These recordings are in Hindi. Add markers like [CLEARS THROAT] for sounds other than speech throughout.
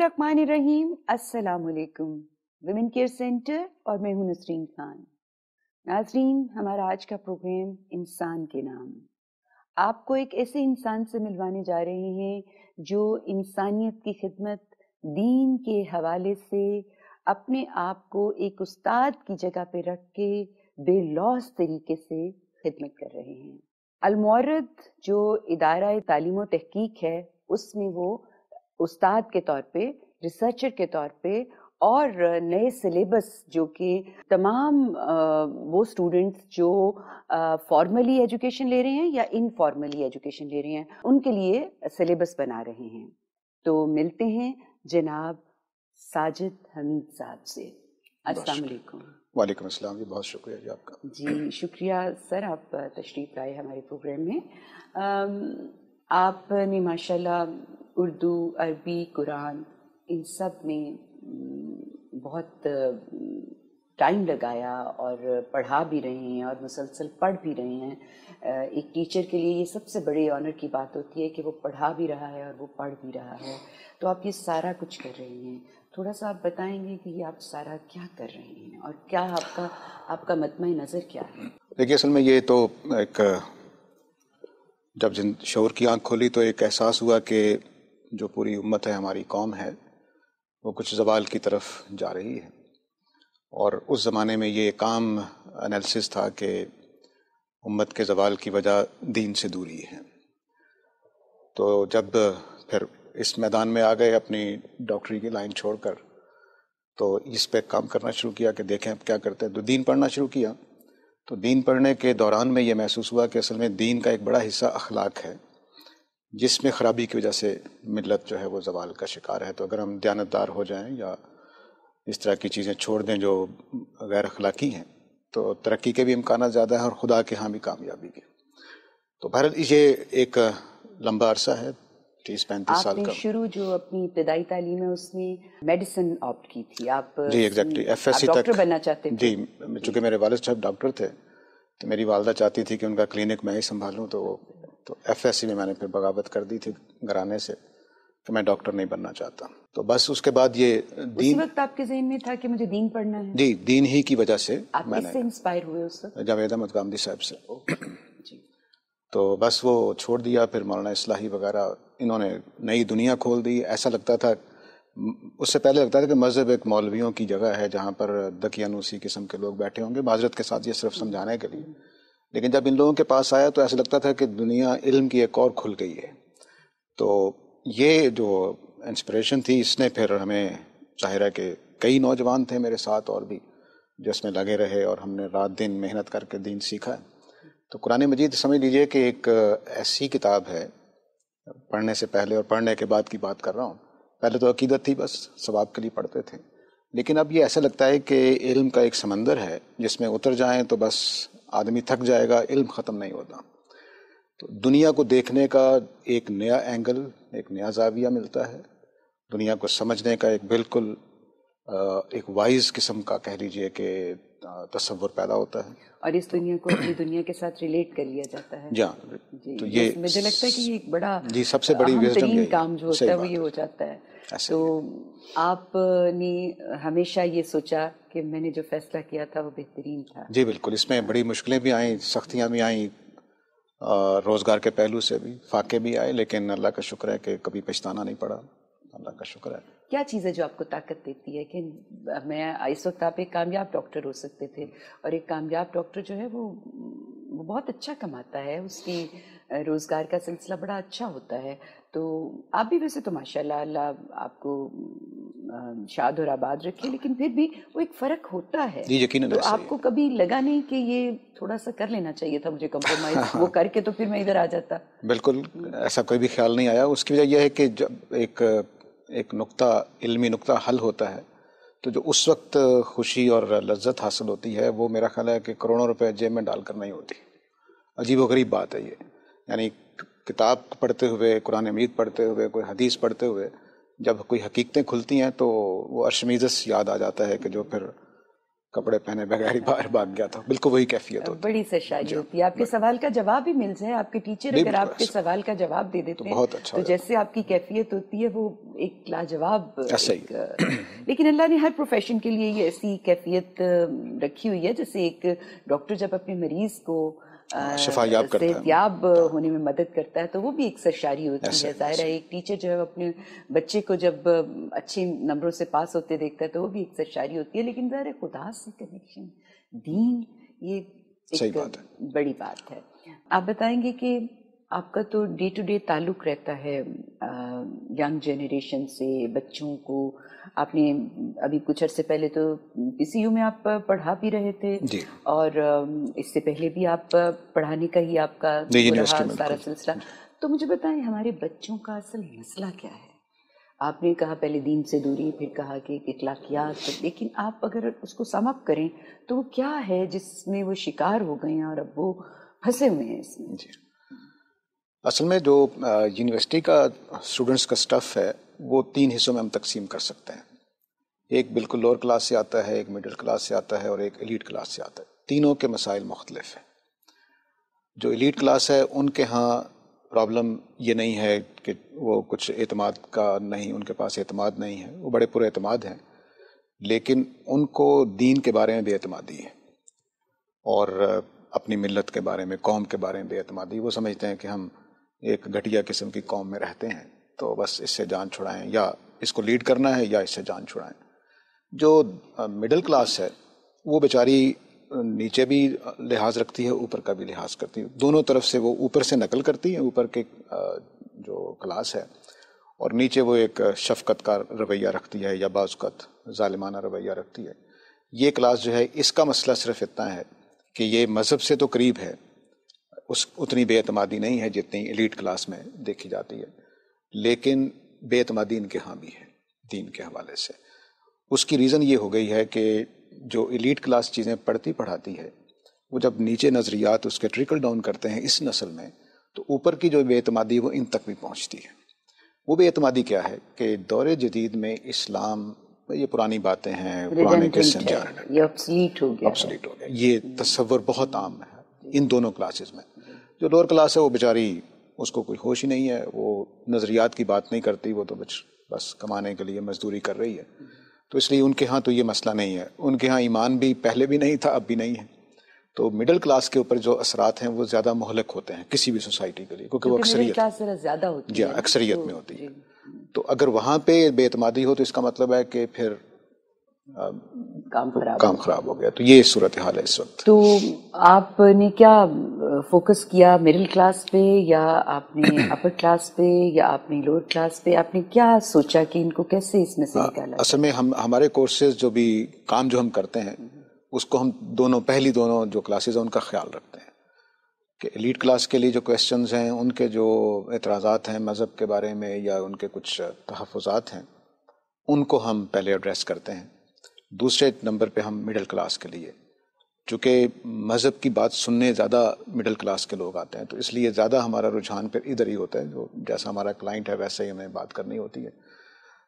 बिस्मिल्लाहिर्रहमानिर्रहीम अस्सलाम वालेकुम विमेन केयर सेंटर और मैं हूँ नसरीन खान। नाजरीन, हमारा आज का प्रोग्राम इंसान के नाम। आपको एक ऐसे इंसान से मिलवाने जा रहे हैं जो इंसानियत की खिदमत, दीन के हवाले से अपने आप को एक उस्ताद की जगह पे रख के बेलौस तरीके से खिदमत कर रहे हैं। अलमौरद जो इदारा तालीम तहकीक है, उसमें वो उस्ताद के तौर पे रिसर्चर के तौर पे और नए सिलेबस जो कि तमाम वो स्टूडेंट्स जो फॉर्मली एजुकेशन ले रहे हैं या इनफॉर्मली एजुकेशन ले रहे हैं उनके लिए सिलेबस बना रहे हैं। तो मिलते हैं जनाब साजिद हमीद साहब से। अस्सलाम वालेकुम। वालेकुम अस्सलाम जी बहुत शुक्रिया जी आपका। जी शुक्रिया सर आप तशरीफ़ लाए हमारे प्रोग्राम में। आपने माशाल्लाह उर्दू, अरबी, कुरान, इन सब में बहुत टाइम लगाया और पढ़ा भी रहे हैं और मुसलसल पढ़ भी रहे हैं। एक टीचर के लिए ये सबसे बड़ी ऑनर की बात होती है कि वो पढ़ा भी रहा है और वो पढ़ भी रहा है। तो आप ये सारा कुछ कर रहे हैं। थोड़ा सा आप बताएँगे कि ये आप सारा क्या कर रहे हैं और क्या आपका आपका मतम नज़र क्या है? देखिए, असल में ये तो एक, जब जिन शोर की आँख खोली तो एक एहसास हुआ कि जो पूरी उम्मत है, हमारी कौम है, वो कुछ जवाल की तरफ़ जा रही है। और उस ज़माने में ये एक आम एनालिसिस था कि उम्मत के जवाल की वजह दीन से दूरी है। तो जब फिर इस मैदान में आ गए अपनी डॉक्टरी की लाइन छोड़कर तो इस पे काम करना शुरू किया कि देखें अब क्या करते हैं। तो दीन पढ़ना शुरू किया। तो दीन पढ़ने के दौरान में ये महसूस हुआ कि असल में दीन का एक बड़ा हिस्सा अखलाक है। जिसमें ख़राबी की वजह से मिलत जो है वो जवाल का शिकार है। तो अगर हम दयानतदार हो जाएँ या इस तरह की चीज़ें छोड़ दें जो गैर अखलाकी हैं तो तरक्की के भी इम्कान ज़्यादा हैं और खुदा के यहाँ भी कामयाबी के। तो भारत ये एक लंबा अरसा है तीस पैंतीस साल का। शुरू जो अपनी इब्तदाई तालीम है उसमें मेडिसिन ऑप्ट की थी। आप जी एग्जैक्टली एफ़ एस सी तक बनना चाहते थे। जी चूँकि मेरे वाले साहब डॉक्टर थे तो मेरी वालदा चाहती थी कि उनका क्लिनिक मैं ही संभालूँ तो तो एफ़ में मैंने फिर बगावत कर दी थी घराने से कि मैं डॉक्टर नहीं बनना चाहता। तो बस उसके बाद ये दीन वक्त आपके जहन में था कि मुझे दीन पढ़ना है? जी दीन ही की वजह से आप मैंने इंस्पायर हुए उस वक्त? जावेद अहमद गांधी साहब से। तो बस वो छोड़ दिया फिर मौलाना इसलाही वगैरह इन्होंने नई दुनिया खोल दी। ऐसा लगता था उससे पहले लगता था कि मज़हब एक मौलवियों की जगह है जहाँ पर दकियानूसी किस्म के लोग बैठे होंगे। माजरत के साथ ये सिर्फ़ समझाने के लिए। लेकिन जब इन लोगों के पास आया तो ऐसा लगता था कि दुनिया इल्म की एक और खुल गई है। तो ये जो इंस्पिरेशन थी, इसने फिर हमें ज़ाहिर है कि कई नौजवान थे मेरे साथ और भी, जो इसमें लगे रहे और हमने रात दिन मेहनत करके दिन सीखा तो कुरान मजीद समझ लीजिए कि एक ऐसी किताब है, पढ़ने से पहले और पढ़ने के बाद की बात कर रहा हूँ। पहले तो अकीदत थी बस, सवाब के लिए पढ़ते थे। लेकिन अब ये ऐसा लगता है कि इल्म का एक समंदर है जिसमें उतर जाएँ तो बस आदमी थक जाएगा इल्म ख़त्म नहीं होता। तो दुनिया को देखने का एक नया एंगल एक नया जाविया मिलता है। दुनिया को समझने का एक बिल्कुल एक वाइज किस्म का कह लीजिए कि तस्वुर पैदा होता है। और इस दुनिया को अपनी दुनिया के साथ रिलेट कर लिया जाता है। जा तो ये मुझे लगता है कि ये एक बड़ा जी सबसे बड़ी काम जो होता है वो ये हो जाता है। तो आपने हमेशा ये सोचा कि मैंने जो फैसला किया था वो बेहतरीन था। जी बिल्कुल। इसमें बड़ी मुश्किलें भी आई सख्तियाँ भी आई रोज़गार के पहलू से भी फाके भी आए लेकिन अल्लाह का शुक्र है कि कभी पछताना नहीं पड़ा। अल्लाह का शुक्र है। क्या चीज़ है जो आपको ताकत देती है? कि मैं इस वक्त आप एक कामयाब डॉक्टर हो सकते थे और एक कामयाब डॉक्टर जो है वो वो बहुत अच्छा कमाता है उसकी रोज़गार का सिलसिला बड़ा अच्छा होता है। तो आप भी वैसे तो माशाल्लाह अल्लाह आपको शाद और आबाद रखे लेकिन फिर भी वो एक फ़र्क होता है। जी यकीन तो आपको कभी लगा नहीं कि ये थोड़ा सा कर लेना चाहिए था मुझे कम्प्रोमाइज [LAUGHS] वो करके तो फिर मैं इधर आ जाता। बिल्कुल ऐसा कोई भी ख्याल नहीं आया। उसकी वजह यह है कि जब एक एक नुक्ता इल्मी नुक्ता हल होता है तो जो उस वक्त खुशी और लज्जत हासिल होती है वो मेरा ख्याल है कि करोड़ों रुपए जेब में डालकर नहीं होती। अजीब व गरीब बात है ये। यानी किताब पढ़ते हुए कुरान मजीद पढ़ते हुए कोई हदीस पढ़ते हुए जब कोई हकीकतें खुलती हैं तो वो अशमीज़स याद आ जाता है कि जो फिर कपड़े पहने बगैर ही बाहर भाग गया था। बिल्कुल वही कैफियत होती बड़ी सरशारी होती है। आपके सवाल का जवाब भी मिल जाए आपके टीचर अगर आपके सवाल का जवाब दे देते तो बहुत अच्छा तो जैसे आपकी कैफियत होती है वो एक लाजवाब लेकिन अल्लाह ने हर प्रोफेशन के लिए ये ऐसी कैफियत रखी हुई है जैसे एक डॉक्टर जब अपने मरीज़ को शफायाब करता है। होने में मदद करता है तो वो भी एक सरशारी होती है। ज़ाहिर है एक टीचर जो है अपने बच्चे को जब अच्छे नंबरों से पास होते देखता है तो वो भी एक सरशारी होती है। लेकिन ज़ाहिर खुदा से कनेक्शन दीन ये एक बड़ी बात है। आप बताएँगे कि आपका तो डे टू डे ताल्लुक रहता है यंग जनरेशन से बच्चों को। आपने अभी कुछ अर्से पहले तो पीसीयू में आप पढ़ा भी रहे थे जी। और इससे पहले भी आप पढ़ाने का ही आपका सारा सिलसिला। तो मुझे बताएँ हमारे बच्चों का असल मसला क्या है? आपने कहा पहले दीन से दूरी फिर कहा कि इखलाकियात लेकिन आप अगर उसको समअप करें तो वो क्या है जिसमें वो शिकार हो गए हैं और अब वो फंसे हुए हैं इसमें? जी। असल में जो यूनिवर्सिटी का स्टूडेंट्स का स्टफ़ है, वो तीन हिस्सों में हम तकसीम कर सकते हैं। एक बिल्कुल लोअर क्लास से आता है, एक मिडिल क्लास से आता है और एक एलीट क्लास से आता है। तीनों के मसाइल मुख्तलिफ़ हैं। जो एलीट क्लास है, उनके यहाँ प्रॉब्लम ये नहीं है कि वो कुछ एतमाद का नहीं, उनके पास एतमाद नहीं है। वो बड़े पुर हैं। लेकिन उनको दीन के बारे में बेअतमादी है। और अपनी मिलत के बारे में, कौम के बारे में बेअतमादी वो समझते हैं कि हम एक घटिया किस्म की कौम में रहते हैं तो बस इससे जान छुड़ाएँ, या इसको लीड करना है, या इससे जान छुड़ाएँ। जो मिडिल क्लास है, वो बेचारी नीचे भी लिहाज रखती है, ऊपर का भी लिहाज करती है। दोनों तरफ़ से वो ऊपर से नकल करती है, ऊपर के जो क्लास है, और नीचे वो एक शफकत का रवैया रखती है, या बाज़त ालिमाना रवैया रखती है। ये क्लास जो है, इसका मसला सिर्फ़ इतना है कि ये मज़हब से तो करीब है उस उतनी बेतमादी नहीं है जितनी एलीट क्लास में देखी जाती है। लेकिन बेतमादी इनके यहाँ भी है दीन के हवाले से। उसकी रीज़न ये हो गई है कि जो एलीट क्लास चीज़ें पढ़ती पढ़ाती है वो जब नीचे नज़रियात उसके ट्रिकल डाउन करते हैं इस नस्ल में तो ऊपर की जो बेतमादी वो इन तक भी पहुँचती है। वो बेतमादी क्या है कि दौर जदीद में इस्लाम ये पुरानी बातें हैं पुराने क्रिश्चन ये हो गया हो। गया ये तस्वर बहुत आम है। इन दोनों क्लासेस में। जो लोअर क्लास है वो बेचारी उसको कोई होश ही नहीं है वो नज़रियात की बात नहीं करती वो तो बस बस कमाने के लिए मजदूरी कर रही है। तो इसलिए उनके यहाँ तो ये मसला नहीं है। उनके यहाँ ईमान भी पहले भी नहीं था अब भी नहीं है। तो मिडिल क्लास के ऊपर जो असरात हैं वो ज़्यादा मोहलक होते हैं किसी भी सोसाइटी के लिए क्योंकि वो अक्सरियत ज़्यादा होती जी हाँ, अक्सरियत में होती है। तो अगर वहाँ पे बेतमादी हो तो इसका मतलब है कि फिर काम खराब काम खराब हो गया। तो ये सूरत हाल है इस वक्त। तो आपने क्या फोकस किया मिडिल क्लास पे या आपने [CLEARS THROAT] अपर क्लास पे या आपने लोअर क्लास पे? आपने क्या सोचा कि इनको कैसे इसमें से निकाला असल में हम हमारे कोर्सेज जो भी काम जो हम करते हैं उसको हम दोनों पहली दोनों जो क्लासेज हैं उनका ख्याल रखते हैं। कि एलीट क्लास के लिए जो क्वेश्चन हैं उनके जो एतराज़ात हैं मज़हब के बारे में या उनके कुछ तहफ़ात हैं उनको हम पहले एड्रेस करते हैं। दूसरे नंबर पे हम मिडिल क्लास के लिए। चूँकि मज़हब की बात सुनने ज़्यादा मिडिल क्लास के लोग आते हैं तो इसलिए ज़्यादा हमारा रुझान फिर इधर ही होता है। जो जैसा हमारा क्लाइंट है वैसे ही हमें बात करनी होती है।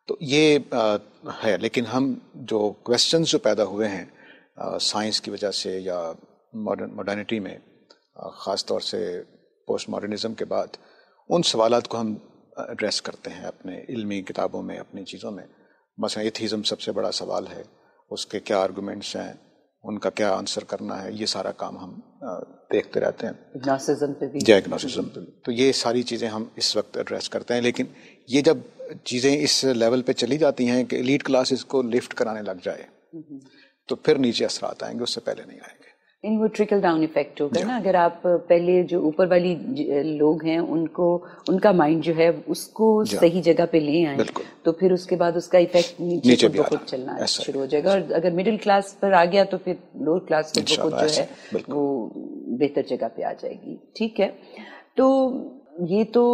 तो ये आ, है। लेकिन हम जो क्वेश्चंस जो पैदा हुए हैं साइंस की वजह से या मॉडर्न मॉडर्निटी में ख़ास तौर से पोस्ट मॉडर्निज़म के बाद उन सवाल को हम एड्रेस करते हैं अपने इल्मी किताबों में अपनी चीज़ों में। मसला एथीज़म सबसे बड़ा सवाल है। उसके क्या आर्गूमेंट्स हैं उनका क्या आंसर करना है ये सारा काम हम देखते रहते हैं। पे भी। जैग्नोसिज्म पे भी। तो ये सारी चीज़ें हम इस वक्त एड्रेस करते हैं लेकिन ये जब चीज़ें इस लेवल पे चली जाती हैं कि लीड क्लासेस को लिफ्ट कराने लग जाए तो फिर नीचे असरात आएँगे उससे पहले नहीं आएँगे। यानी वो ट्रिकल डाउन इफ़ेक्ट होगा ना। अगर आप पहले जो ऊपर वाली लोग हैं उनको उनका माइंड जो है उसको सही जगह पे ले आए तो फिर उसके बाद उसका इफ़ेक्ट नीचे, नीचे खुद खुद चलना शुरू हो जाएगा। और अगर मिडिल क्लास पर आ गया तो फिर लोअर क्लास खुद खुद जो है वो बेहतर जगह पे आ जाएगी। ठीक है? तो ये तो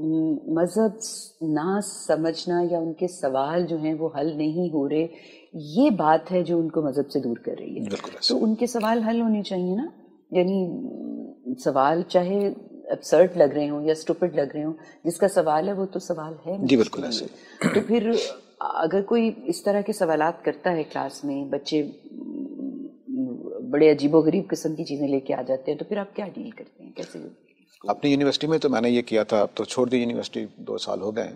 मज़हब ना समझना या उनके सवाल जो हैं वो हल नहीं हो रहे। ये बात है जो उनको मज़हब से दूर कर रही है। तो उनके सवाल हल होने चाहिए ना। यानी सवाल चाहे अपसर्ट लग रहे हो या स्टूपिड लग रहे हो जिसका सवाल है वो तो सवाल है जी बिल्कुल ऐसे। तो फिर अगर कोई इस तरह के सवाल करता है क्लास में बच्चे बड़े अजीबो गरीब किस्म की चीज़ें लेके आ जाते हैं तो फिर आप क्या डील करते हैं? कैसे? अपनी यूनिवर्सिटी में तो मैंने ये किया था अब तो छोड़ दी यूनिवर्सिटी दो साल हो गए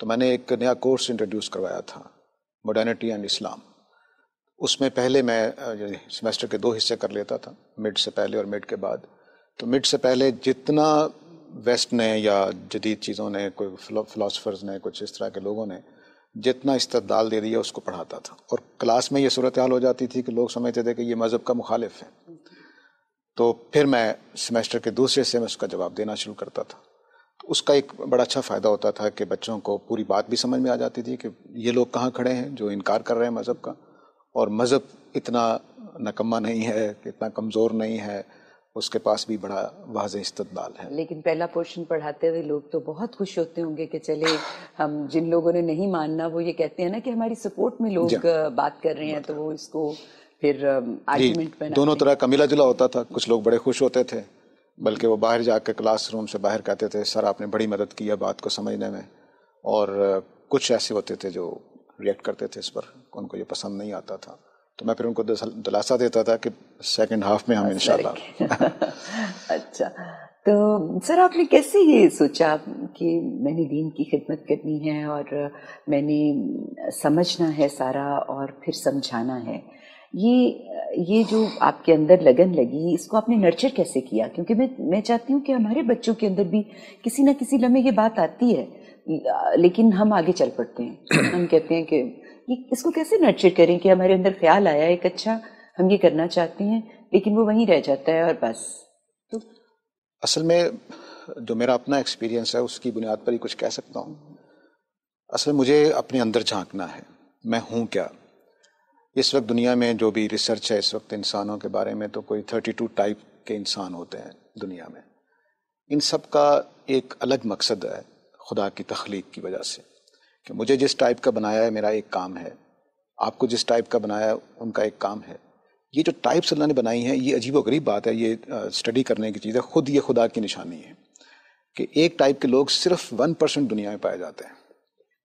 तो मैंने एक नया कोर्स इंट्रोड्यूस करवाया था। मॉडर्निटी एंड इस्लाम उसमें पहले मैं सेमेस्टर के दो हिस्से कर लेता था मिड से पहले और मिड के बाद। तो मिड से पहले जितना वेस्ट ने या जदीद चीज़ों ने, कोई फ़िलासफ़र्स ने, कुछ इस तरह के लोगों ने, जितना इस्तदाल दे दिया उसको पढ़ाता था। और क्लास में ये सूरत हाल हो जाती थी कि लोग समझते थे कि ये मज़हब का मुखालिफ है। तो फिर मैं सेमेस्टर के दूसरे से मैं उसका जवाब देना शुरू करता था। उसका एक बड़ा अच्छा फ़ायदा होता था कि बच्चों को पूरी बात भी समझ में आ जाती थी कि ये लोग कहाँ खड़े हैं जो इनकार कर रहे हैं मज़हब का। और मज़हब इतना नकम्मा नहीं है इतना कमज़ोर नहीं है उसके पास भी बड़ा वाज इस्तदाल है। लेकिन पहला पोर्शन पढ़ाते हुए लोग तो बहुत खुश होते होंगे कि चले हम जिन लोगों ने नहीं मानना वो ये कहते हैं ना कि हमारी सपोर्ट में लोग बात कर रहे हैं तो वो इसको फिर आर्गुमेंट दोनों तरह का मिला जुला होता था कुछ लोग बड़े खुश होते थे। बल्कि वो बाहर जाकर क्लासरूम से बाहर कहते थे सर आपने बड़ी मदद की है बात को समझने में। और कुछ ऐसे होते थे जो रिएक्ट करते थे इस पर उनको ये पसंद नहीं आता था। तो मैं फिर उनको दिलासा देता था कि सेकंड हाफ़ में हम इंशाल्लाह [LAUGHS] अच्छा तो सर आपने कैसे ये सोचा कि मैंने दीन की खिदमत करनी है और मैंने समझना है सारा और फिर समझाना है? ये ये जो आपके अंदर लगन लगी इसको आपने नर्चर कैसे किया? क्योंकि मैं मैं चाहती हूँ कि हमारे बच्चों के अंदर भी किसी ना किसी लम्हे ये बात आती है लेकिन हम आगे चल पड़ते हैं। [COUGHS] हम कहते हैं कि ये इसको कैसे नर्चर करें कि हमारे अंदर ख्याल आया एक अच्छा हम ये करना चाहते हैं लेकिन वो वहीं रह जाता है और बस। तो असल में जो मेरा अपना एक्सपीरियंस है उसकी बुनियाद पर ही कुछ कह सकता हूँ। असल मुझे अपने अंदर झांकना है मैं हूँ क्या? इस वक्त दुनिया में जो भी रिसर्च है, इस वक्त इंसानों के बारे में तो कोई थर्टी टू टाइप के इंसान होते हैं दुनिया में। इन सब का एक अलग मकसद है खुदा की तख्लीक की वजह से कि मुझे जिस टाइप का बनाया है, मेरा एक काम है। आपको जिस टाइप का बनाया है, उनका एक काम है। ये जो टाइप्स अल्लाह ने बनाई हैं, ये अजीब गरीब बात है, ये स्टडी करने की चीज़ है, खुद ये खुदा की निशानी है कि एक टाइप के लोग सिर्फ़ वन परसेंट दुनिया में पाए जाते हैं।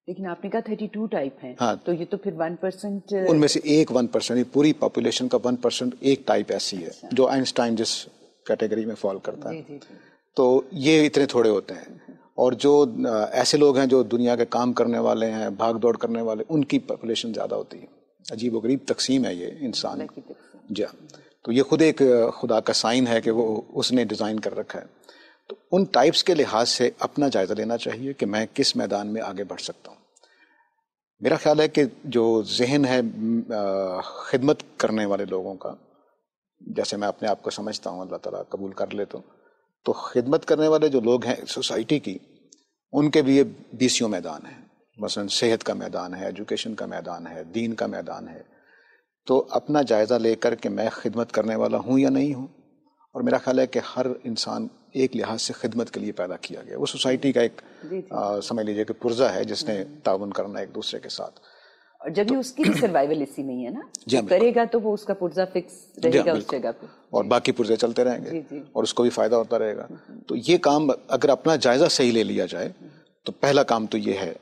लेकिन आपने कहा थर्टी टू टाइप है। हाँ। तो ये तो फिर वन परसेंट उनमें से एक वन परसेंट पूरी पॉपुलेशन का वन परसेंट एक टाइप ऐसी है अच्छा। जो आइंस्टाइन जिस कैटेगरी में फॉल करता है। जी, जी, जी. तो ये इतने थोड़े होते हैं। और जो ऐसे लोग हैं जो दुनिया के काम करने वाले हैं भाग दौड़ करने वाले उनकी पॉपुलेशन ज़्यादा होती है। अजीब गरीब तकसीम है ये इंसान। जी हाँ। तो ये खुद एक खुदा का साइन है कि वो उसने डिज़ाइन कर रखा है। तो उन टाइप्स के लिहाज से अपना जायज़ा लेना चाहिए कि मैं किस मैदान में आगे बढ़ सकता हूँ। मेरा ख्याल है कि जो जहन है खिदमत करने वाले लोगों का, जैसे मैं अपने आप को समझता हूँ, अल्लाह ताला कबूल कर ले तो तो खिदमत करने वाले जो लोग हैं सोसाइटी की, उनके भी ये बीसियों मैदान है। मसलन सेहत का मैदान है, एजुकेशन का मैदान है, दीन का मैदान है। तो अपना जायज़ा लेकर के मैं खिदमत करने वाला हूँ या नहीं हूँ? और मेरा ख्याल है कि हर इंसान एक लिहाज से खिदमत के लिए पैदा किया गया। वो सोसाइटी का एक समझ लीजिए कि पुर्जा है जिसने ताउन करना एक दूसरे के साथ। और जब भी उसकी भी सर्वाइवल इसी में ही है ना? [CLEARS THROAT] जी तो करेगा तो वो उसका पुर्जा फिक्स रहेगा उस जगह पे। और बाकी पुर्जे चलते रहेंगे जी, जी. और उसको भी फ़ायदा होता रहेगा। तो ये काम अगर अपना जायजा सही ले लिया जाए तो पहला काम तो ये है।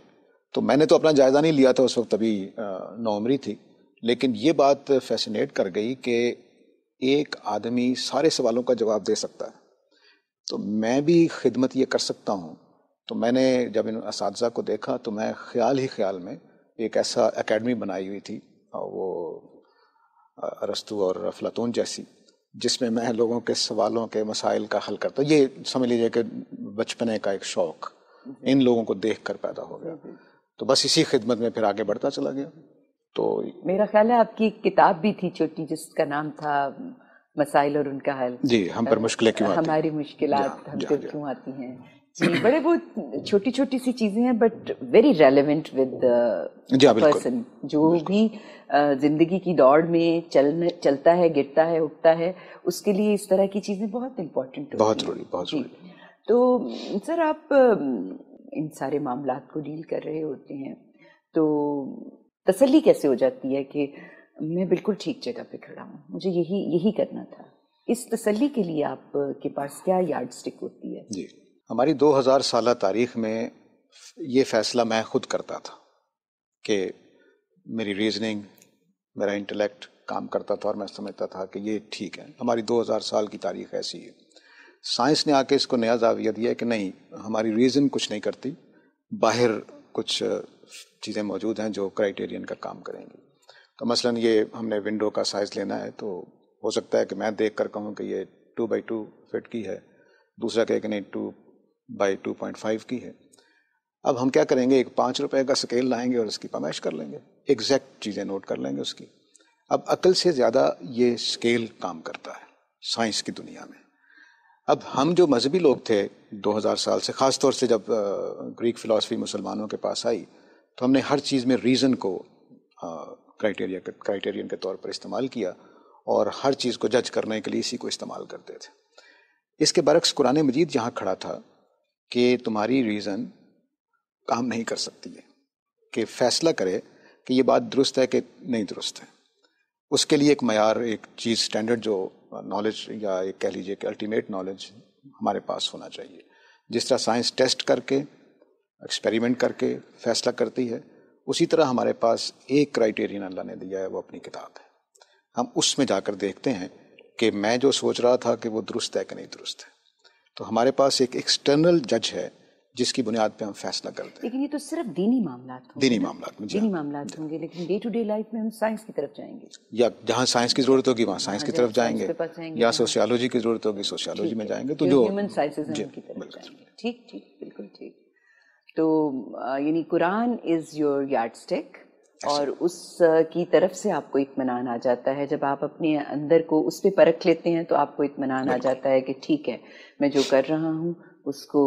तो मैंने तो अपना जायजा नहीं लिया था उस वक्त अभी नौमरी थी। लेकिन ये बात फैसिनेट कर गई कि एक आदमी सारे सवालों का जवाब दे सकता है। तो मैं भी खिदमत ये कर सकता हूँ। तो मैंने जब इन इस को देखा तो मैं ख्याल ही ख्याल में एक ऐसा एकेडमी बनाई हुई थी वो अरस्तु और अफलातून जैसी, जिसमें मैं लोगों के सवालों के मसाइल का हल करता, ये समझ लीजिए कि बचपने का एक शौक इन लोगों को देख कर पैदा हो गया। तो बस इसी खिदमत में फिर आगे बढ़ता चला गया। तो मेरा ख्याल है आपकी किताब भी थी छोटी जिसका नाम था मसाइल और उनका हल। जी हम पर मुश्किलें क्यों हमारी मुश्किल हम पर क्यों आती हैं? जी बड़े बहुत छोटी छोटी सी चीज़ें हैं but very relevant with person जो भी ज़िंदगी की दौड़ में चल चलता है गिरता है उठता है उसके लिए इस तरह की चीज़ें बहुत इम्पोर्टेंट बहुत ज़रूरी बहुत ज़रूरी। तो सर आप इन सारे मामला को डील कर रहे होते हैं तो तसली कैसे हो जाती है कि मैं बिल्कुल ठीक जगह पे खड़ा हूँ। मुझे यही यही करना था। इस तसल्ली के लिए आप के पास क्या यार्ड स्टिक होती है? जी। हमारी 2000 साल तारीख में ये फैसला मैं खुद करता था कि मेरी रीजनिंग मेरा इंटेलेक्ट काम करता था और मैं समझता था कि ये ठीक है। हमारी 2000 साल की तारीख ऐसी है। साइंस ने आके इसको नया जाविया दिया कि नहीं, हमारी रीज़न कुछ नहीं करती, बाहर कुछ चीज़ें मौजूद हैं जो क्राइटेरियन का काम करेंगी। तो मसलन ये हमने विंडो का साइज़ लेना है तो हो सकता है कि मैं देख कर कहूँ कि ये टू बाई टू फिट की है, दूसरा कहे कि नहीं two by two point five की है। अब हम क्या करेंगे, एक पाँच रुपए का स्केल लाएँगे और उसकी पमाइश कर लेंगे एग्जैक्ट चीज़ें नोट कर लेंगे उसकी। अब अकल से ज़्यादा ये स्केल काम करता है साइंस की दुनिया में। अब हम जो मजहबी लोग थे 2000 साल से ख़ास तौर से जब ग्रीक फ़िलासफ़ी मुसलमानों के पास आई तो हमने हर चीज़ में रीज़न को क्राइटेरिया क्राइटेरियन के तौर पर इस्तेमाल किया और हर चीज़ को जज करने के लिए इसी को इस्तेमाल करते थे। इसके बरक्स कुरान मजीद यहाँ खड़ा था कि तुम्हारी रीज़न काम नहीं कर सकती है, कि फैसला करे कि ये बात दुरुस्त है कि नहीं दुरुस्त है। उसके लिए एक मैार एक चीज़ स्टैंडर्ड जो नॉलेज या एक कह लीजिए कि अल्टीमेट नॉलेज हमारे पास होना चाहिए। जिस तरह साइंस टेस्ट करके एक्सपेरिमेंट करके फैसला करती है उसी तरह हमारे पास एक क्राइटेरियन अल्लाह ने दिया है वो अपनी किताब है। हम उसमें जाकर देखते हैं कि मैं जो सोच रहा था कि वो दुरुस्त है कि नहीं दुरुस्त है। तो हमारे पास एक एक्सटर्नल जज है जिसकी बुनियाद पे हम फैसला करते हैं लेकिन ये तो सिर्फ़ दीनी मामला दीनी मामला दीनी हाँ। मामला होंगे लेकिन डे टू डे लाइफ में हम साइंस की तरफ़ जाएँगे। या जहाँ साइंस की ज़रूरत होगी वहाँ साइंस की तरफ़ जाएँगे। या सोशियोलॉजी की ज़रूरत होगी सोशियोलॉजी में जाएँगे तो जो ह्यूमन साइंसेज की तरफ़ जाएँगे। ठीक ठीक बिल्कुल ठीक। तो यानी Quran is your yardstick और उस की तरफ़ से आपको इतमान आ जाता है। जब आप अपने अंदर को उस पर परख लेते हैं तो आपको इतमान आ जाता है कि ठीक है मैं जो कर रहा हूँ उसको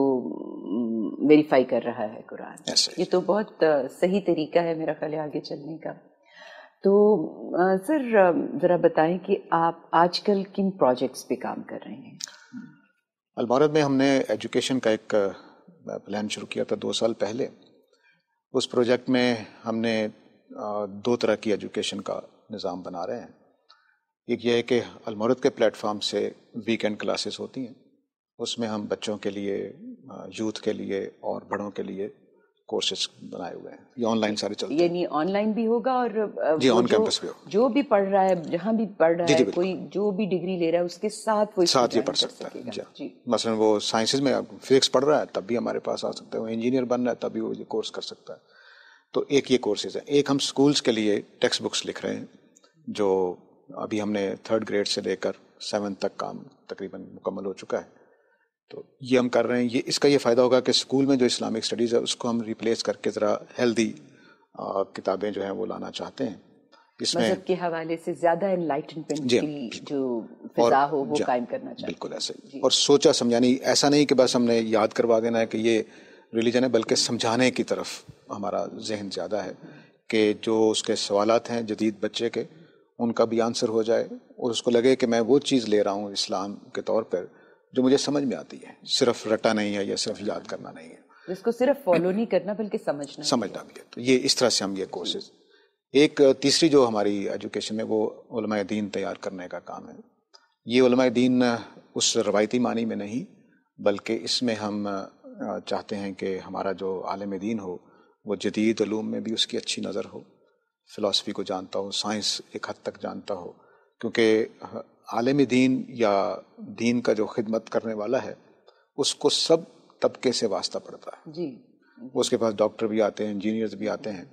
वेरीफाई कर रहा है कुरान। ये तो बहुत सही तरीका है मेरा ख्याल आगे चलने का। तो सर ज़रा बताएँ कि आप आजकल किन प्रोजेक्ट्स पे काम कर रहे हैं? अलमारत में हमने एजुकेशन का एक प्लान शुरू किया था दो साल पहले। उस प्रोजेक्ट में हमने दो तरह की एजुकेशन का निज़ाम बना रहे हैं। एक यह है कि अलमोरत के प्लेटफॉर्म से वीकेंड क्लासेस होती हैं। उसमें हम बच्चों के लिए यूथ के लिए और बड़ों के लिए कोर्सेज बनाए हुए हैं। ये ऑनलाइन सारे चलते हैं। यानी ऑनलाइन भी होगा और जी ऑन कैंपस भी होगा। जो भी पढ़ रहा है जहाँ भी पढ़ रहा है कोई जो भी डिग्री ले रहा है उसके साथ वो साथ ये पढ़ सकता है। जी, जी। मसलन वो साइंसेज में फिजिक्स पढ़ रहा है तब भी हमारे पास आ सकता है। वो इंजीनियर बन रहा है तब भी वो ये कोर्स कर सकता है। तो एक ये कोर्सेज है। एक हम स्कूल्स के लिए टेक्स्ट बुक्स लिख रहे हैं जो अभी हमने थर्ड ग्रेड से लेकर सेवन्थ तक काम तकरीबन मुकम्मल हो चुका है। तो ये हम कर रहे हैं। ये इसका ये फ़ायदा होगा कि स्कूल में जो इस्लामिक स्टडीज़ है उसको हम रिप्लेस करके ज़रा हेल्दी किताबें जो हैं वो लाना चाहते हैं। इसमें के हवाले से ज़्यादा एनलाइटनमेंट की जो फिजा हो वो कायम करना चाहिए बिल्कुल ऐसे। और सोचा समझानी ऐसा नहीं कि बस हमने याद करवा देना है कि ये रिलीजन है बल्कि समझाने की तरफ़ हमारा जहन ज़्यादा है कि जो उसके सवाल हैं जदीद बच्चे के उनका भी आंसर हो जाए। और उसको लगे कि मैं वो चीज़ ले रहा हूँ इस्लाम के तौर पर जो मुझे समझ में आती है। सिर्फ़ रटा नहीं है या सिर्फ़ याद करना नहीं है। जिसको सिर्फ़ फॉलो नहीं करना बल्कि समझना समझना भी है। तो ये इस तरह से हम ये कोर्सेज एक तीसरी जो हमारी एजुकेशन में वो उलमा दीन तैयार करने का काम है। ये उलमा दीन उस रवायती मानी में नहीं बल्कि इसमें हम चाहते हैं कि हमारा जो आलम दीन हो वो जदीद में भी उसकी अच्छी नज़र हो। फ़िलासफ़ी को जानता हो साइंस एक हद तक जानता हो। क्योंकि आलम दीन या दीन का जो खिदमत करने वाला है उसको सब तबके से वास्ता पड़ता है। जी। उसके पास डॉक्टर भी आते हैं इंजीनियर्स भी आते हैं।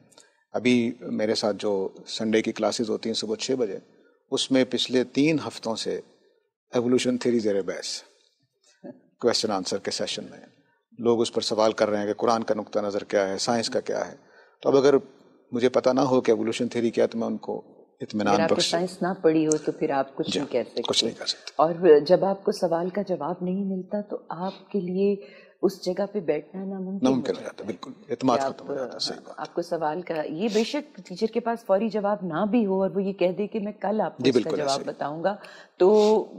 अभी मेरे साथ जो संडे की क्लासेस होती हैं सुबह छः बजे उसमें पिछले तीन हफ्तों से एवोल्यूशन थेरी जेर बहस क्वेश्चन आंसर के सेशन में। लोग उस पर सवाल कर रहे हैं कि कुरान का नुकता नज़र क्या है साइंस का क्या है? तो अब अगर मुझे पता ना हो कि एवोल्यूशन थेरी क्या तो मैं उनको इतमान आपको साइंस ना पढ़ी हो तो फिर आप कुछ नहीं कह सकते। कुछ नहीं कर सकते। और जब आपको सवाल का जवाब नहीं मिलता तो आपके लिए उस जगह पे बैठना नामुमकिन नामुमकिन हो जाता है। बिल्कुल इतमाद खत्म हो जाता सही बात। आपको सवाल का ये बेशक टीचर के पास फौरी जवाब ना भी हो और वो ये कह दे कि मैं कल आपको इसका जवाब बताऊँगा तो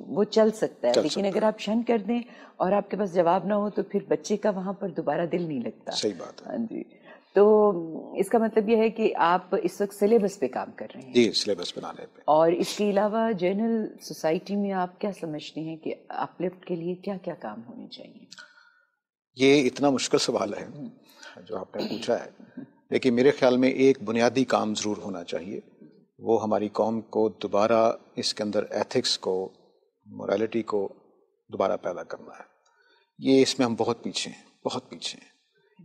वो चल सकता है। लेकिन अगर आप शन कर दें और आपके पास जवाब ना हो तो फिर बच्चे का वहाँ पर दोबारा दिल नहीं लगता। सही बात है। हाँ जी। तो इसका मतलब यह है कि आप इस वक्त सिलेबस पे काम कर रहे हैं। जी सिलेबस बनाने पे। और इसके अलावा जनरल सोसाइटी में आप क्या समझते हैं कि अपलिफ्ट के लिए क्या क्या काम होने चाहिए? ये इतना मुश्किल सवाल है जो आपने पूछा है। [COUGHS] लेकिन मेरे ख्याल में एक बुनियादी काम ज़रूर होना चाहिए। वो हमारी कौम को दोबारा इसके अंदर एथिक्स को मोरालिटी को दोबारा पैदा करना है। ये इसमें हम बहुत पीछे हैं बहुत पीछे हैं।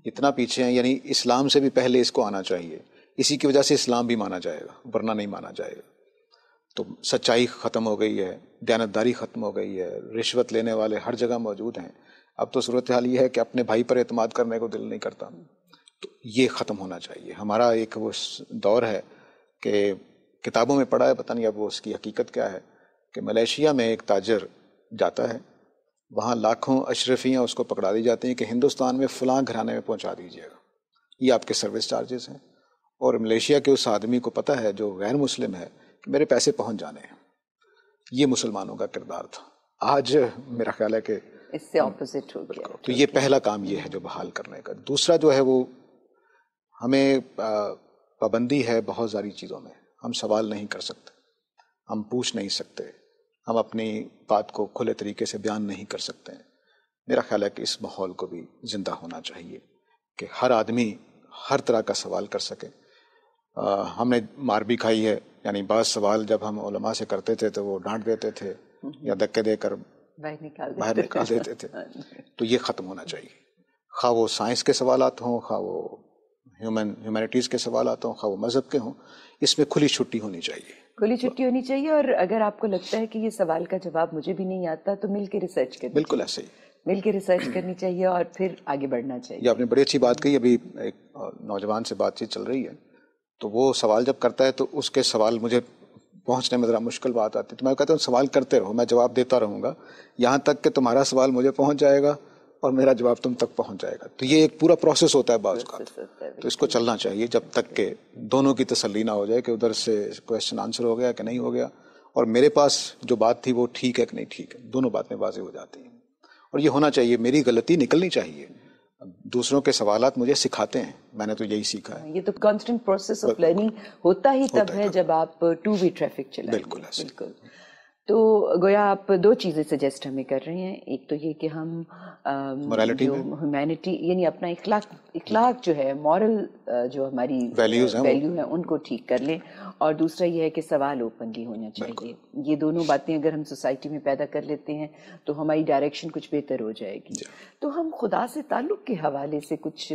इतना पीछे हैं, यानी इस्लाम से भी पहले इसको आना चाहिए। इसी की वजह से इस्लाम भी माना जाएगा, वरना नहीं माना जाएगा। तो सच्चाई ख़त्म हो गई है, दयानतदारी ख़त्म हो गई है, रिश्वत लेने वाले हर जगह मौजूद हैं। अब तो सूरत हाल ये है कि अपने भाई पर अतमाद करने को दिल नहीं करता। तो ये ख़त्म होना चाहिए। हमारा एक वो दौर है कि किताबों में पढ़ा है, पता नहीं अब वो उसकी हकीकत क्या है कि मलेशिया में एक ताजर जाता है। वहाँ लाखों अशरफियाँ उसको पकड़ा दी जाती हैं कि हिंदुस्तान में फ़लाँ घराने में पहुँचा दीजिएगा। ये आपके सर्विस चार्जेस हैं। और मलेशिया के उस आदमी को पता है जो गैर मुस्लिम है कि मेरे पैसे पहुँच जाने हैं। ये मुसलमानों का किरदार था। आज मेरा ख्याल है कि इससे ऑपोजिट हो गया। तो ये पहला काम ये है जो बहाल करने का। दूसरा जो है वो हमें पाबंदी है बहुत सारी चीज़ों में। हम सवाल नहीं कर सकते। हम पूछ नहीं सकते। हम अपनी बात को खुले तरीके से बयान नहीं कर सकते हैं। मेरा ख्याल है कि इस माहौल को भी ज़िंदा होना चाहिए कि हर आदमी हर तरह का सवाल कर सके। आ, हमने मार भी खाई है यानी बात सवाल जब हम उलमा से करते थे तो वो डांट देते थे या धक्के देकर बाहर निकाल बाहर निकाल देते थे। [LAUGHS] तो ये ख़त्म होना चाहिए। खा वो साइंस के सवाल हों खा वो ह्यूमन ह्यूमैनिटीज़ के सवाल हों खा वो मज़हब के हों इसमें खुली छुट्टी होनी चाहिए। खुली छुट्टी होनी चाहिए और अगर आपको लगता है कि ये सवाल का जवाब मुझे भी नहीं आता तो मिल के रिसर्च करनी बिल्कुल ऐसे ही। मिल के रिसर्च करनी चाहिए और फिर आगे बढ़ना चाहिए। ये आपने बड़ी अच्छी बात कही अभी एक नौजवान से बातचीत चल रही है तो वो सवाल जब करता है तो उसके सवाल मुझे पहुँचने में ज़रा मुश्किल बात आती है। तो मैं कहता हूँ सवाल करते रहो मैं जवाब देता रहूँगा यहाँ तक कि तुम्हारा सवाल मुझे पहुँच जाएगा और मेरा जवाब तुम तक पहुँच जाएगा। तो ये एक पूरा प्रोसेस होता है बाज का। तो इसको चलना चाहिए जब तक के दोनों की तसली ना हो जाए कि उधर से क्वेश्चन आंसर हो गया कि नहीं हो गया। और मेरे पास जो बात थी वो ठीक है कि नहीं ठीक है। दोनों बातें वाजे हो जाती हैं। और ये होना चाहिए मेरी गलती निकलनी चाहिए। दूसरों के सवाल मुझे सिखाते हैं। मैंने तो यही सीखा है। ये तो कांस्टेंट प्रोसेस ऑफ़ लर्निंग होता ही तब है जब आप टू वी ट्रैफ़िक चलाएँ बिल्कुल बिल्कुल। तो गोया आप दो चीज़ें सजेस्ट हमें कर रहे हैं। एक तो ये कि हम जो ह्यूमैनिटी यानी अपना इखलाक इखलाक जो है मॉरल जो हमारी वैल्यूज़ हैं वैल्यू है उनको ठीक कर लें। और दूसरा ये है कि सवाल ओपनली होना चाहिए। ये दोनों बातें अगर हम सोसाइटी में पैदा कर लेते हैं तो हमारी डायरेक्शन कुछ बेहतर हो जाएगी। तो हम खुदा से ताल्लुक़ के हवाले से कुछ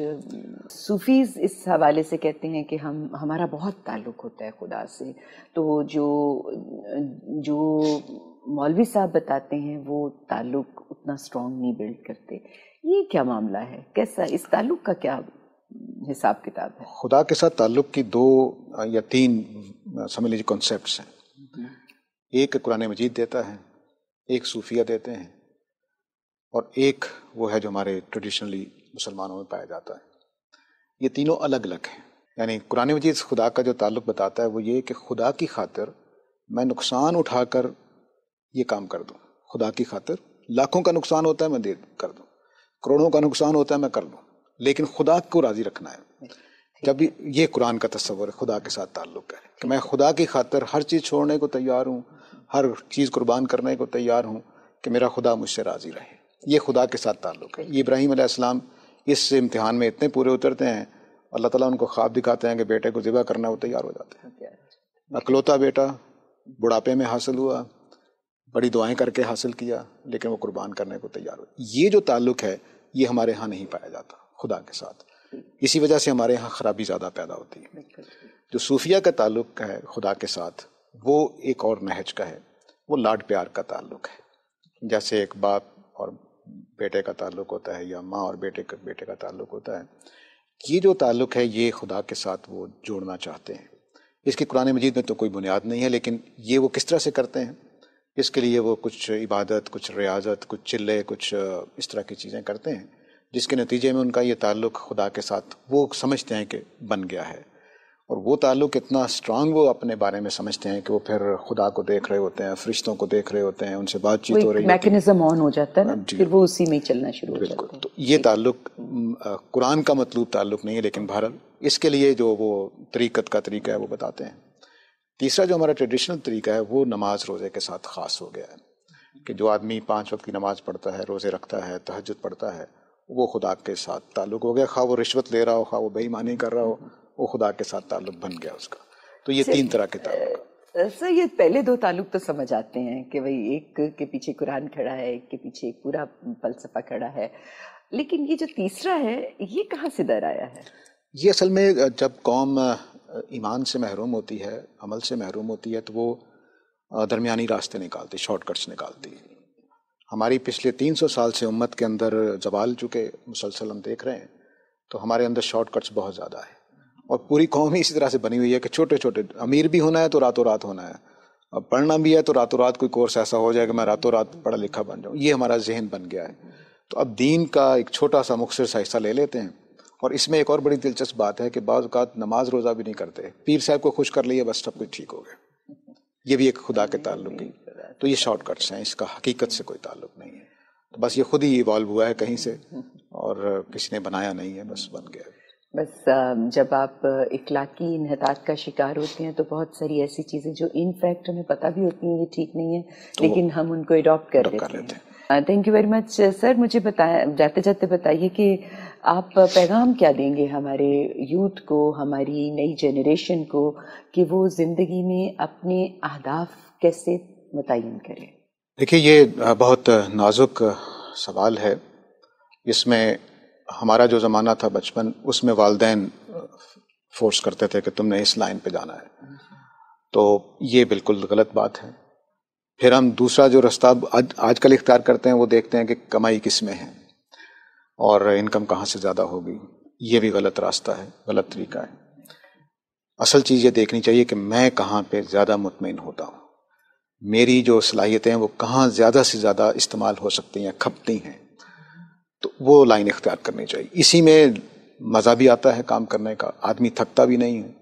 सूफीज़ इस हवाले से कहते हैं कि हम हमारा बहुत ताल्लुक़ होता है खुदा से। तो जो जो मौलवी साहब बताते हैं, वो ताल्लुक़ उतना स्ट्रॉन्ग नहीं बिल्ड करते। ये क्या मामला है? कैसा, इस ताल्लुक़ का क्या हिसाब किताब है? खुदा के साथ ताल्लुक़ की दो या तीन समझ लीजिए कॉन्सेप्ट हैं। एक कुरान मजीद देता है, एक सूफिया देते हैं, और एक वो है जो हमारे ट्रेडिशनली मुसलमानों में पाया जाता है। ये तीनों अलग अलग हैं। यानी कुरान मजीद खुदा का जो ताल्लुक़ बताता है, वो ये कि खुदा की खातिर मैं नुकसान उठाकर ये काम कर दूँ। खुदा की खातिर लाखों का नुकसान होता है मैं दे कर दूँ। करोड़ों का नुकसान होता है मैं कर दूँ। लेकिन खुदा को राज़ी रखना है। जब भी ये कुरान का तस्वर है खुदा के साथ ताल्लुक़ है कि मैं खुदा की खातिर हर चीज़ छोड़ने को तैयार हूँ हर चीज़ कुर्बान करने को तैयार हूँ कि मेरा खुदा मुझसे राज़ी रहे। ये खुदा के साथ ताल्लुक़ है। इब्राहिम अलैहिस्सलाम इस इम्तिहान में इतने पूरे उतरते हैं अल्लाह ताला उनको ख्वाब दिखाते हैं कि बेटे को ज़िबा करना वो तैयार हो जाते हैं। अकलौता बेटा बुढ़ापे में हासिल हुआ बड़ी दुआएँ करके हासिल किया, लेकिन वो कुर्बान करने को तैयार हुआ ये जो ताल्लुक है, ये हमारे यहाँ नहीं पाया जाता, खुदा के साथ। इसी वजह से हमारे यहाँ खराबी ज़्यादा पैदा होती है। जो सूफिया का ताल्लुक है, खुदा के साथ, वो एक और नहज का है। वो लाड प्यार का ताल्लुक है। जैसे एक बाप और बेटे का ताल्लुक होता है, या माँ और बेटे का बेटे का ताल्लुक होता है। ये जो ताल्लुक है, ये खुदा के साथ वो जोड़ना चाहते हैं। इसकी कुरान मजीद में तो कोई बुनियाद नहीं है, लेकिन ये वो किस तरह से करते हैं? इसके लिए वो कुछ इबादत कुछ रियाजत कुछ चिल्ले कुछ इस तरह की चीज़ें करते हैं जिसके नतीजे में उनका ये ताल्लुक़ खुदा के साथ वो समझते हैं कि बन गया है। और वो ताल्लुक़ इतना स्ट्रांग वो अपने बारे में समझते हैं कि वो फिर खुदा को देख रहे होते हैं फरिश्तों को देख रहे होते हैं उनसे बातचीत हो रही मैकेनिज्म ऑन हो जाता है ना फिर वो उसी में चलना शुरू हो जाता है। तो ये ताल्लुक़ कुरान का मतलूब ताल्लुक़ नहीं है लेकिन भारत इसके लिए जो वो तरीक़त का तरीका है वो बताते हैं। तीसरा जो हमारा ट्रेडिशनल तरीका है वो नमाज़ रोज़े के साथ ख़ास हो गया है कि जो आदमी पाँच वक्त की नमाज़ पढ़ता है रोज़े रखता है तहजद पढ़ता है वो खुदा के साथ ताल्लुक़ हो गया। खा वो रिश्वत ले रहा हो खा वो बेईमानी कर रहा हो वो खुदा के साथ ताल्लुक़ बन गया उसका। तो ये तीन तरह के ताल्लुक सर ये पहले दो ताल्लुक तो समझ आते हैं कि भाई एक के पीछे कुरान खड़ा है एक के पीछे एक पूरा फलसफा खड़ा है। लेकिन ये जो तीसरा है ये कहाँ से दर आया है? ये असल में जब कौम ईमान से महरूम होती है, अमल से महरूम होती है तो वो दरमियानी रास्ते निकालती शॉर्टकट्स निकालती। हमारी पिछले 300 साल से उम्मत के अंदर जवाल चुके मुसलसल हम देख रहे हैं तो हमारे अंदर शॉर्टकट्स बहुत ज़्यादा है। और पूरी कौम ही इसी तरह से बनी हुई है कि छोटे छोटे अमीर भी होना है तो रातों रात होना है। अब पढ़ना भी है तो रातों रात कोई कोर्स ऐसा हो जाए कि मैं रातों रात पढ़ा लिखा बन जाऊँ। ये हमारा जहन बन गया है। तो अब दीन का एक छोटा सा मुख्तर सा हिस्सा ले लेते हैं। और इसमें एक और बड़ी दिलचस्प बात है कि बाज़ नमाज़ रोज़ा भी नहीं करते। पीर साहब को खुश कर लिए बस सब कुछ ठीक हो गया। ये भी एक खुदा के ताल्लुक की तो ये शॉर्टकट्स हैं इसका हकीकत से कोई ताल्लुक नहीं है। तो बस ये खुद ही इवॉल्व हुआ है कहीं से और किसी ने बनाया नहीं है बस बन गया बस जब आप इखलाकी इनहतात का शिकार होते हैं तो बहुत सारी ऐसी चीज़ें जो इन फैक्ट हमें पता भी होती हैं ये ठीक नहीं है तो लेकिन हम उनको अडॉप्ट कर लेते हैं। Thank you very much sir मुझे बताया जाते जाते बताइए कि आप पैगाम क्या देंगे हमारे यूथ को, हमारी नई जनरेशन को कि वो ज़िंदगी में अपने अहदाफ कैसे मुतन करें? देखिए, ये बहुत नाजुक सवाल है। इसमें हमारा जो ज़माना था बचपन, उसमें वालदेन फोर्स करते थे कि तुमने इस लाइन पे जाना है। तो ये बिल्कुल गलत बात है। फिर हम दूसरा जो रास्ता आज, आजकल इख्तियार करते हैं, वो देखते हैं कि कमाई किसमें है। और इनकम कहाँ से ज़्यादा होगी? ये भी गलत रास्ता है, गलत तरीका है। असल चीज़ ये देखनी चाहिए कि मैं कहाँ पे ज़्यादा मुतमिन होता हूँ। मेरी जो सलाहियतें हैं, वो कहाँ ज़्यादा से ज़्यादा इस्तेमाल हो सकती हैं, खपती हैं। तो वो लाइन इख्तियार करनी चाहिए। इसी में मज़ा भी आता है काम करने का। आदमी थकता भी नहीं है।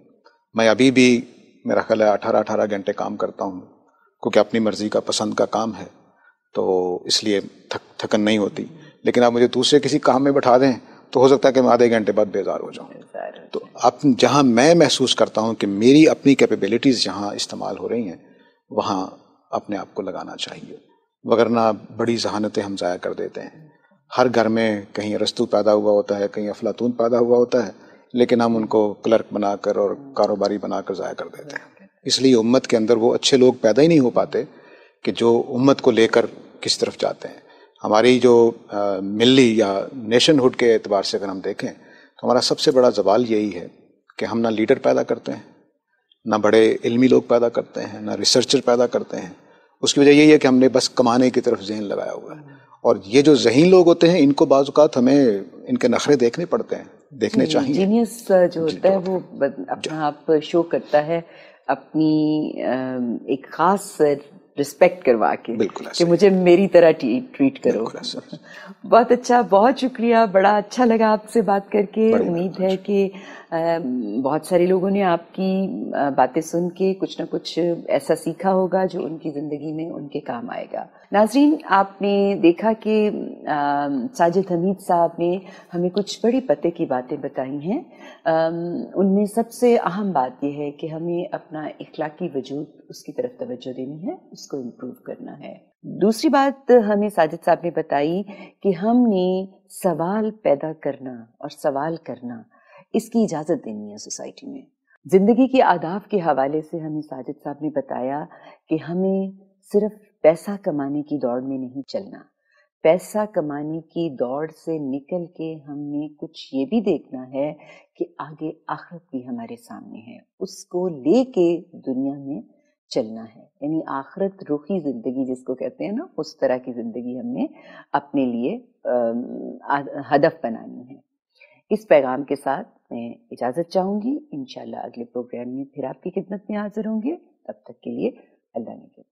मैं अभी भी, मेरा ख्याल है अठारह अठारह घंटे काम करता हूँ। क्योंकि अपनी मर्ज़ी का पसंद का काम है। तो इसलिए थक, थकन नहीं होती। लेकिन आप मुझे दूसरे किसी काम में बैठा दें तो हो सकता है कि मैं आधे घंटे बाद बेजार हो जाऊँ। तो अब जहाँ मैं महसूस करता हूँ कि मेरी अपनी कैपेबिलिटीज़ जहाँ इस्तेमाल हो रही हैं वहाँ अपने आप को लगाना चाहिए। वगरना बड़ी जहानतें हम ज़ाया कर देते हैं। हर घर में कहीं रस्तू पैदा हुआ होता है कहीं अफलातून पैदा हुआ होता है लेकिन हम उनको क्लर्क बनाकर और कारोबारी बनाकर ज़ाया कर देते हैं। इसलिए उम्मत के अंदर वो अच्छे लोग पैदा ही नहीं हो पाते कि जो उम्मत को लेकर किस तरफ़ जाते हैं। हमारी जो मिली या नेशनहुड के एतबार से अगर हम देखें तो हमारा सबसे बड़ा जवाल यही है कि हम ना लीडर पैदा करते हैं ना बड़े इल्मी लोग पैदा करते हैं ना रिसर्चर पैदा करते हैं। उसकी वजह यही है कि हमने बस कमाने की तरफ़ जहन लगाया हुआ है। और ये जो जहीन लोग होते हैं इनको बाजुकात हमें इनके नखरे देखने पड़ते हैं देखने चाहिए। जीनियस जो होता है वो अपना आप शो करता है अपनी एक खास रिस्पेक्ट करवा के कि मुझे मेरी तरह ट्रीट करो। [LAUGHS] बहुत अच्छा बहुत शुक्रिया बड़ा अच्छा लगा आपसे बात करके। उम्मीद है कि बहुत सारे लोगों ने आपकी बातें सुन के कुछ ना कुछ ऐसा सीखा होगा जो उनकी ज़िंदगी में उनके काम आएगा। नाजरीन, आपने देखा कि साजिद हमीद साहब ने हमें कुछ बड़ी पते की बातें बताई हैं। उनमें सबसे अहम बात यह है कि हमें अपना इखलाकी वजूद उसकी तरफ़ तवज्जो देनी है, उसको इम्प्रूव करना है। दूसरी बात हमें साजिद साहब ने बताई कि हमने सवाल पैदा करना और सवाल करना इसकी इजाज़त देनी है सोसाइटी में। ज़िंदगी के आदाब के हवाले से हमें साजिद साहब ने बताया कि हमें सिर्फ़ पैसा कमाने की दौड़ में नहीं चलना। पैसा कमाने की दौड़ से निकल के हमने कुछ ये भी देखना है कि आगे आखरत भी हमारे सामने है। उसको लेके दुनिया में चलना है। यानी आखरत रुखी ज़िंदगी जिसको कहते हैं ना, उस तरह की ज़िंदगी हमने अपने लिए हदफ बनानी है। इस पैगाम के साथ मैं इजाज़त चाहूँगी। इन अगले प्रोग्राम में फिर आपकी खिदमत में हाजिर होंगे। तब तक के लिए अल्लाह ने